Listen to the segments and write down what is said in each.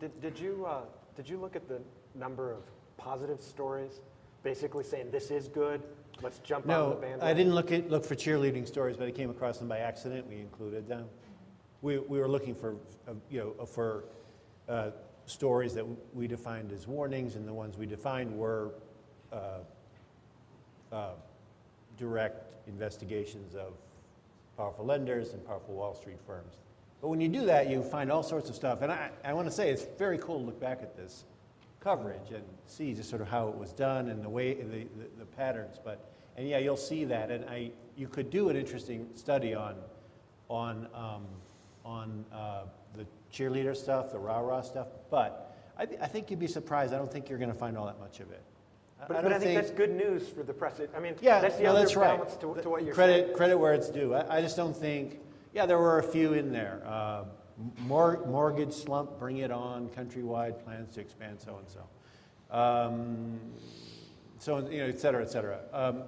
Did, did you, uh, did you look at the number of positive stories, basically saying this is good, let's jump on the No, bandwagon? I didn't look at, look for cheerleading stories, but I came across them by accident. We included them. We, we were looking for, uh, you know, for uh, stories that we defined as warnings, and the ones we defined were uh, uh, direct investigations of powerful lenders and powerful Wall Street firms. But when you do that, you find all sorts of stuff. And I, I want to say it's very cool to look back at this coverage and see just sort of how it was done and the way the, the, the patterns. But and yeah, you'll see that. And I you could do an interesting study on on um, on uh, the cheerleader stuff, the rah rah stuff. But I, th- I think you'd be surprised. I don't think you're going to find all that much of it. But, I but I think that's good news for the press. I mean, yeah, that's the no, other that's right. to, to what you're credit, saying. Credit where it's due. I, I just don't think, yeah, there were a few in there. Uh, mor- mortgage slump, bring it on, countrywide plans to expand so and so. Um, so, you know, et cetera, et cetera. Um,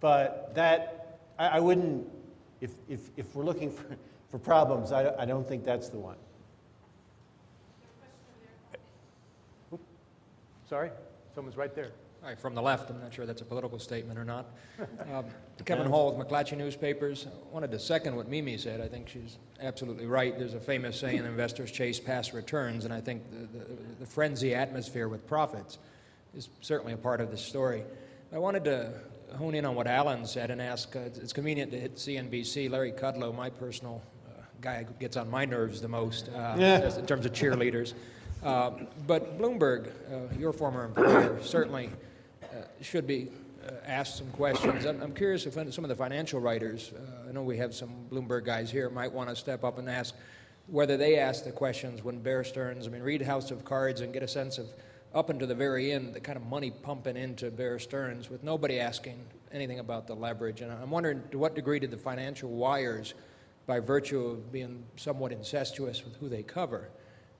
but that, I, I wouldn't, if, if, if we're looking for, for problems, I, I don't think that's the one. Sorry? Someone's right there. From the left, I'm not sure that's a political statement or not. Um, Kevin Hall with McClatchy Newspapers. I wanted to second what Mimi said. I think she's absolutely right. There's a famous saying, investors chase past returns, and I think the, the, the frenzy atmosphere with profits is certainly a part of this story. I wanted to hone in on what Alan said and ask, uh, it's convenient to hit CNBC. Larry Kudlow, my personal uh, guy who gets on my nerves the most uh, Yeah. in terms of cheerleaders. Uh, but Bloomberg, uh, your former employer, certainly should be uh, asked some questions. I'm, I'm curious if some of the financial writers, uh, I know we have some Bloomberg guys here, might want to step up and ask whether they ask the questions when Bear Stearns, I mean, read House of Cards and get a sense of up until the very end, the kind of money pumping into Bear Stearns with nobody asking anything about the leverage. And I'm wondering to what degree did the financial wires, by virtue of being somewhat incestuous with who they cover,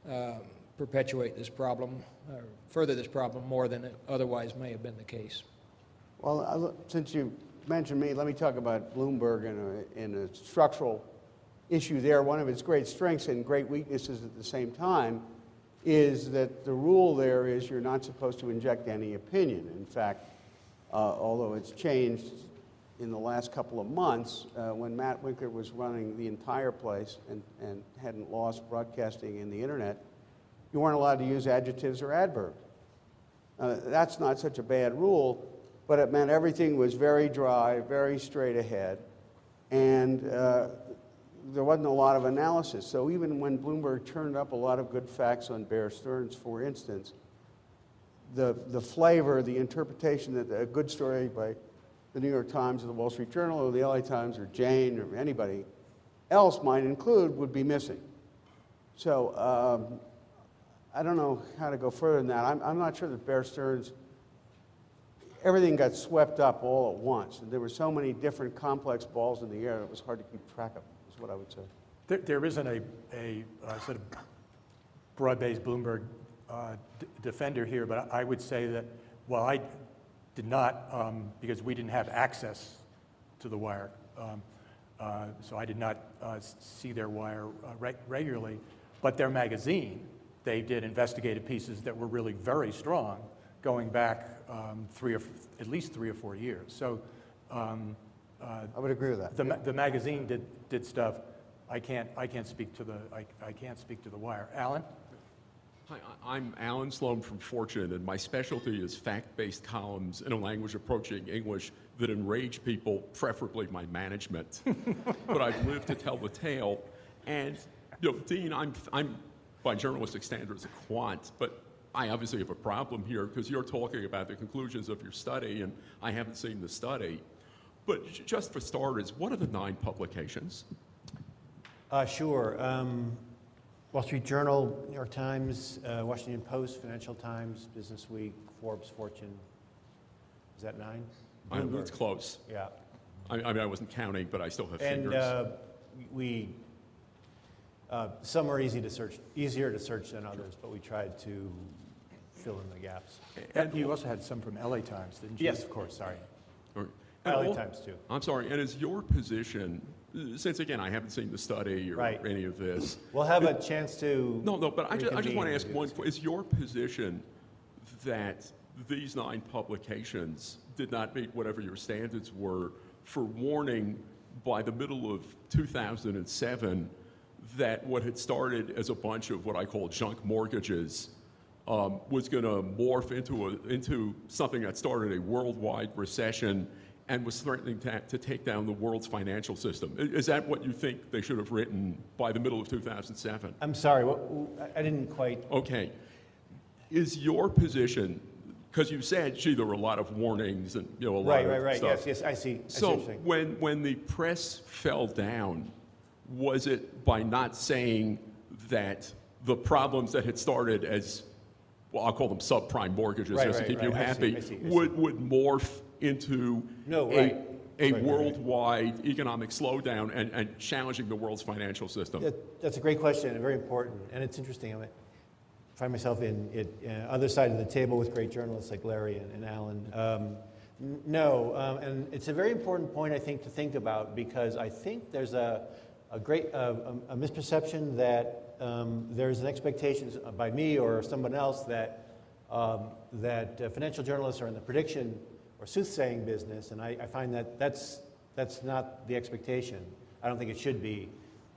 um, perpetuate this problem, or further this problem more than it otherwise may have been the case. Well, since you mentioned me, let me talk about Bloomberg and a, and a structural issue there. One of its great strengths and great weaknesses at the same time is that the rule there is you're not supposed to inject any opinion. In fact, uh, although it's changed in the last couple of months, uh, when Matt Winkler was running the entire place and, and hadn't lost broadcasting in the internet, you weren't allowed to use adjectives or adverbs. Uh, that's not such a bad rule, but it meant everything was very dry, very straight ahead, and uh, there wasn't a lot of analysis. So even when Bloomberg turned up a lot of good facts on Bear Stearns, for instance, the, the flavor, the interpretation that a good story by the New York Times or the Wall Street Journal or the LA Times or Jane or anybody else might include would be missing. So um, I don't know how to go further than that. I'm, I'm not sure that Bear Stearns, everything got swept up all at once. And there were so many different complex balls in the air, it was hard to keep track of, is what I would say. There, there isn't a, a uh, sort of broad-based Bloomberg uh, defender here, but I would say that while I did not, um, because we didn't have access to the wire, um, uh, so I did not uh, see their wire uh, reg- regularly, but their magazine, they did investigative pieces that were really very strong, going back um, three or f- at least three or four years. So um, uh, I would agree with that. the, ma- the magazine did, did stuff. I can't, I can't speak to the, I, I can't speak to the wire. Alan? Hi, I- I'm Alan Sloan from Fortune, and my specialty is fact-based columns in a language approaching English that enrage people, preferably my management. but I've lived to tell the tale. And, you know, Dean, I'm, I'm by journalistic standards a quant, but I obviously have a problem here because you're talking about the conclusions of your study, and I haven't seen the study. But just for starters, what are the nine publications? Uh, sure. Um, Wall Street Journal, New York Times, uh, Washington Post, Financial Times, Business Week, Forbes, Fortune. Is that nine? I know it's close. Yeah. I, I mean, I wasn't counting, but I still have And fingers. uh, we, uh, some are easy to search, easier to search than others, but we tried to fill in the gaps. And you also had some from LA Times, didn't you? Yes, of course, sorry. Or- and LA al- Times too. I'm sorry, and is your position uh, since again, I haven't seen the study or Right. any of this. We'll have a chance to. No, no, but I just, I just want to ask one, this. is your position that these nine publications did not meet whatever your standards were for warning by the middle of 2007 that what had started as a bunch of what I call junk mortgages um, was going to morph into, a, into something that started a worldwide recession and was threatening to, to take down the world's financial system? Is that what you think they should have written by the middle of 2007? I'm sorry, what, I- didn't quite, Okay. Is your position, because you said, gee, there were a lot of warnings and, you know, a lot right, of right, right, stuff. yes, yes, I see. I So you're when, when the press fell down, was it by not saying that the problems that had started as, well, I'll call them subprime mortgages, Right, just to right, keep you right. I see, happy, I see, I see. would, would morph into No, a, right. a Right, right, right. worldwide economic slowdown and, and challenging the world's financial system? That, that's a great question and very important, and it's interesting. I find myself in it, uh, other side of the table with great journalists like Larry and, and Alan. Um, no, um, and it's a very important point I think to think about because I think there's a, a great uh, a, a misperception that um, there's an expectation by me or someone else that um, that uh, financial journalists are in the prediction or soothsaying business, and I, I find that that's that's not the expectation. I don't think it should be.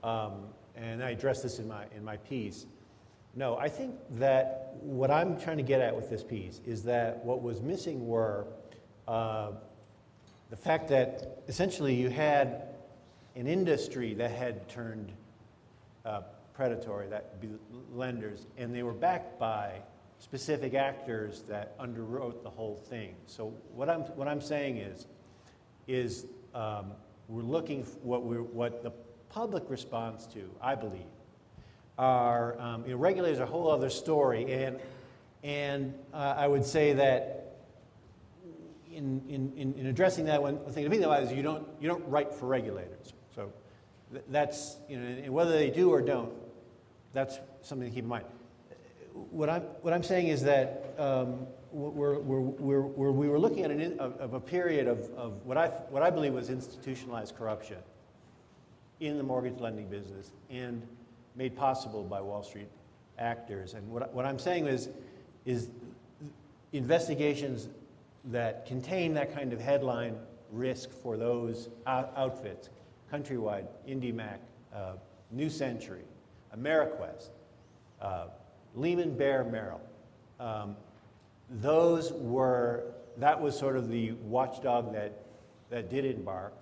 Um, and I address this in my, in my piece. No, I think that what I'm trying to get at with this piece is that what was missing were uh, the fact that essentially you had an industry that had turned uh, predatory, that be lenders, and they were backed by specific actors that underwrote the whole thing. So what I'm, what I'm saying is, is um, we're looking what we're, what the public responds to, I believe, are um, you know, regulators are a whole other story, and and uh, I would say that in, in, in, in addressing that, one thing to think about is you don't you don't write for regulators. So that's you know, and whether they do or don't, that's something to keep in mind. What I'm, what I'm saying is that um, we're, we're, we're, we were looking at an, of, a period of, of what, I, what I believe was institutionalized corruption in the mortgage lending business and made possible by Wall Street actors. And what, what I'm saying is, is investigations that contain that kind of headline risk for those out- outfits, Countrywide, IndyMac, uh, New Century, Ameriquest, uh, Lehman Bear Merrill. Um, those were, that was sort of the watchdog that, that did embark.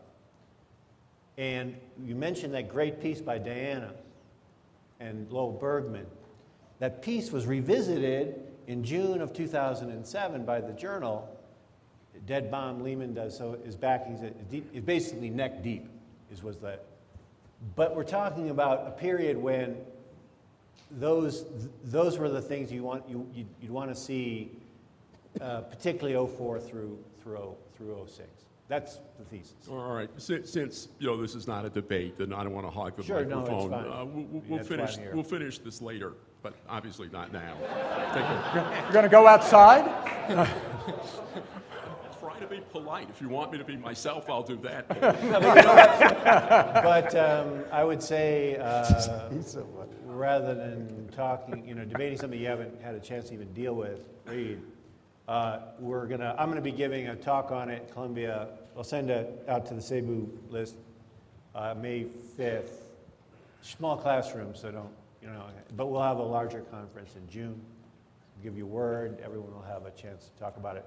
And you mentioned that great piece by Diana and Lowell Bergman. That piece was revisited in June of 2007 by the journal. Dead Bomb Lehman does so is back. He's, a, deep, he's basically neck deep, is was that. But we're talking about a period when those those were the things you want you you'd, you'd want to see, uh, particularly 04 through through through 06. That's the thesis. All right, since, since, you know, this is not a debate, and I don't want to hog the Sure, no, it's microphone. fine. uh, We'll, we'll- Yeah, we'll finish, I'm we'll finish this later, but obviously not now. Take care. You're going to go outside? Polite. If you want me to be myself, I'll do that. But um, I would say, uh, rather than talking, you know, debating something you haven't had a chance to even deal with, read, uh, we're gonna, I'm gonna be giving a talk on it Columbia. I'll send it out to the SABEW list, uh, May 5th. Small classroom, so don't, you know, but we'll have a larger conference in June. Give you word, everyone will have a chance to talk about it.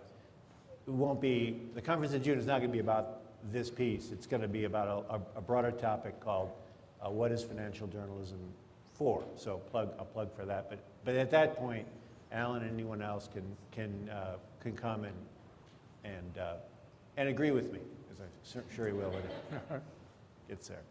Won't be, the conference in June is not going to be about this piece. It's going to be about a, a broader topic called uh, what is financial journalism for? So plug, a plug for that. But, but at that point, Alan and anyone else can, can, uh, can come and, and, uh, and agree with me, as I'm sure he will when it gets there.